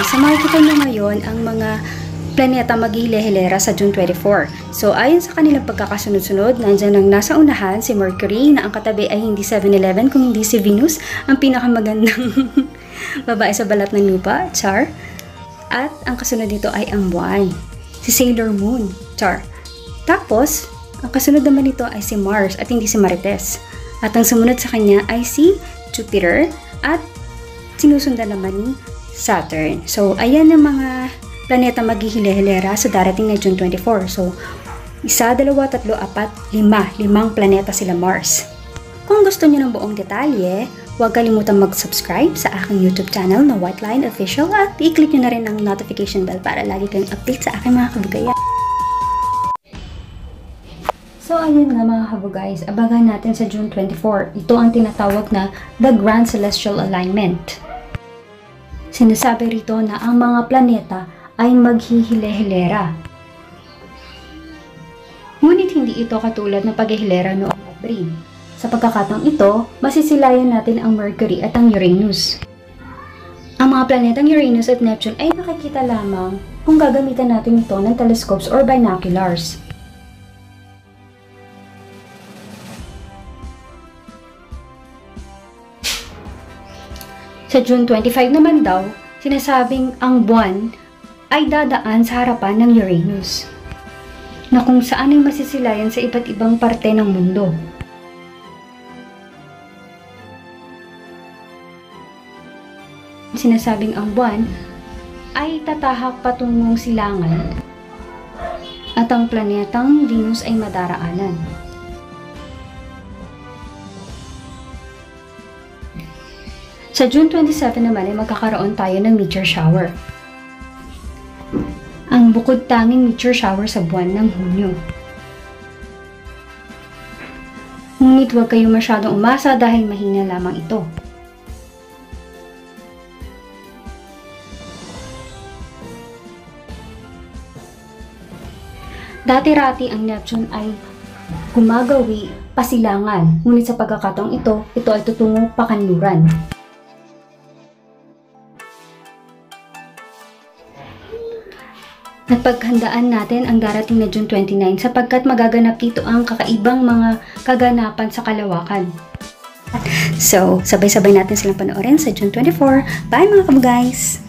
makikita nyo ngayon ang mga planeta maghihile-hilera sa June 24. So, ayon sa kanilang pagkakasunod-sunod, nandyan ang nasa unahan si Mercury na ang katabi ay hindi 7-Eleven kung hindi si Venus, ang pinakamagandang babae sa balat ng lupa, Char. At ang kasunod dito ay ang buwan, si Sailor Moon, Char. Tapos, ang kasunod naman nito ay si Mars at hindi si Marites. At ang sumunod sa kanya ay si Jupiter at sinusundan naman ni Saturn. So, ayan ang mga planeta maghihile-hilera sa darating na June 24. So, isa, dalawa, tatlo, apat, lima. Limang planeta sila Mars. Kung gusto niyo ng buong detalye, huwag kalimutang mag-subscribe sa aking YouTube channel na White Line Official at i-click niyo na rin ang notification bell para lagi kayong update sa aking mga kabugaya. So, ayun nga mga kabugays, abagan natin sa June 24. Ito ang tinatawag na The Grand Celestial Alignment. Sinasabi rito na ang mga planeta ay maghihile-hilera. Ngunit hindi ito katulad ng paghihilera noong Abril. Sa pagkakataong ito, masisilayan natin ang Mercury at ang Uranus. Ang mga planetang Uranus at Neptune ay makikita lamang kung gagamitan natin ito ng telescopes or binoculars. Sa June 25 naman daw, sinasabing ang buwan ay dadaan sa harapan ng Uranus, na kung saan ay masisilayan sa iba't ibang parte ng mundo. Sinasabing ang buwan ay tatahak patungong silangan at ang planetang Venus ay madaraanan. Sa June 27 naman ay magkakaroon tayo ng meteor shower. Ang bukod tanging meteor shower sa buwan ng Hunyo. Ngunit huwag kayong masyadong umasa dahil mahina lamang ito. Dati-rati ang Neptune ay gumagawi pasilangan, ngunit sa pagkakataong ito, ito ay tutungong pakanluran. Napaghandaan natin ang darating na June 29 sapagkat magaganap dito ang kakaibang mga kaganapan sa kalawakan. So, sabay-sabay natin silang panoorin sa June 24. Bye mga kabugays!